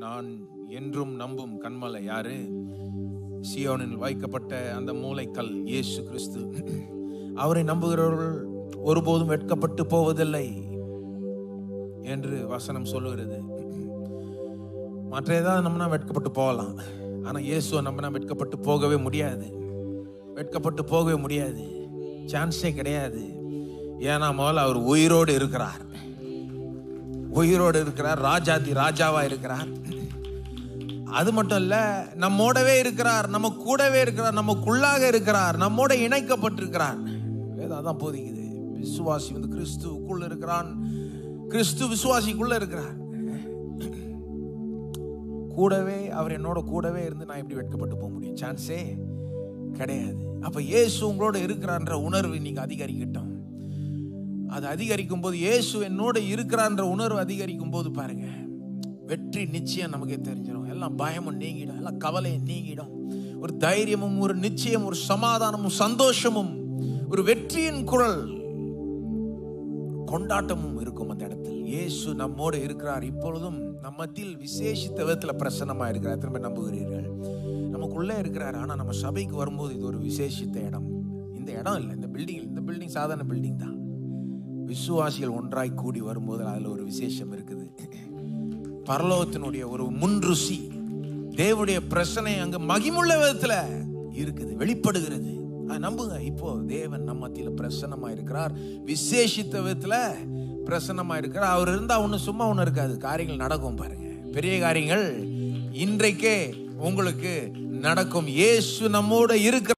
நான் என்றும் நம்பும் கண்மலை யாரு? சியோனில் வைக்கப்பட்ட அந்த மூளைக்கல் இயேசு கிறிஸ்து. அவரை நம்புகிறவர்கள் ஒருபோதும் வெட்கப்பட்டு போவதில்லை என்று வசனம் சொல்லுகிறது. மற்ற ஏதாவது நம்மனா வெட்கப்பட்டு போகலாம். ஆனா இயேசுவை நம்மனா வெட்கப்பட்டு போகவே முடியாது. வெட்கப்பட்டு போகவே முடியாது. சான்ஸே கிடையாது. ஏன்னா முதல்ல அவர் உயிரோடு இருக்கிறார். உயிரோடு இருக்கிறார் ராஜாதி ராஜாவா இருக்கிறார். அது மட்டும் இல்ல நம்மோடவே இருக்கிறார் நம்ம கூடவே இருக்கிறார் நமக்குள்ளாக இருக்கிறார் நம்மோட இணைக்கப்பட்டிருக்கிறார். வேதம் அதான் போதிக்குது. விசுவாசி வந்து கிறிஸ்துவுக்குள்ள இருக்கிறான். கிறிஸ்து விசுவாசிக்குள்ள இருக்கிறார். கூடவே அவர் என்னோட கூடவே இருந்து நான் எப்படி வெட்கப்பட்டு போக முடியும். சான்ஸே கிடையாது. அப்ப இயேசு உங்களோட இருக்கிறான்ற உணர்வு நீங்க அதிகரிக்கட்டும். அது அதிகரிக்கும் போது இயேசு என்னோட இருக்கிறான்ற உணர்வு அதிகரிக்கும் போது பாருங்க வெற்றி நிச்சயம் நமக்கே தெரிஞ்சிடும் எல்லாம் பயமும் நீங்கிடும் எல்லாம் கவலையும் நீங்கிடும். ஒரு தைரியமும் ஒரு நிச்சயம் ஒரு சமாதானமும் சந்தோஷமும் ஒரு வெற்றியின் குரல் கொண்டாட்டமும் இருக்கும் அந்த இடத்தில். இயேசு நம்மோடு இருக்கிறார். இப்பொழுதும் நம்ம மத்தியில் விசேஷித்த விதத்தில் பிரசன்னமாக இருக்கிறார். திரும்ப நம்புகிறீர்கள்? நமக்குள்ளே இருக்கிறார். ஆனால் நம்ம சபைக்கு வரும்போது இது ஒரு விசேஷித்த இடம். இந்த இடம் இல்லை. இந்த பில்டிங் இந்த பில்டிங் சாதாரண பில்டிங் தான். விசுவாசிகள் ஒன்றாய் கூடி வரும்போது அதுல ஒரு விசேஷம் இருக்குது. பரலோகத்தினுடைய ஒரு முன் ருசி தேவனுடைய பிரச்சனை அங்க மகிமுள்ள விதத்தில் இருக்குது வெளிப்படுகிறது. அது நம்புங்க. இப்போ தேவன் நம்ம மத்தியில் பிரசன்னமா இருக்கிறார். விசேஷித்த விதத்துல பிரசன்னமா இருக்கிறார். அவர் இருந்தா ஒன்று சும்மா ஒன்று இருக்காது. காரியங்கள் நடக்கும் பாருங்க. பெரிய காரியங்கள் இன்றைக்கே உங்களுக்கு நடக்கும். இயேசு நம்மோட இருக்கிற